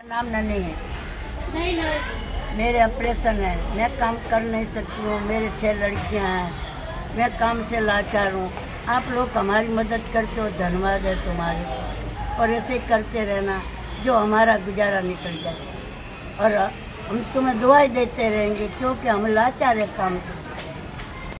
नाम ननी है। मेरे ऑपरेशन है। मैं काम कर नहीं सकती हूँ। मेरे छह लड़कियाँ हैं। मैं काम से लाचार हूँ। आप लोग हमारी मदद करते हो धन्यवाद है तुम्हारे। और ऐसे करते रहना जो हमारा गुजारा निकल जाए। और हम तुम्हें दुआई देते रहेंगे क्योंकि हम लाचार है काम से।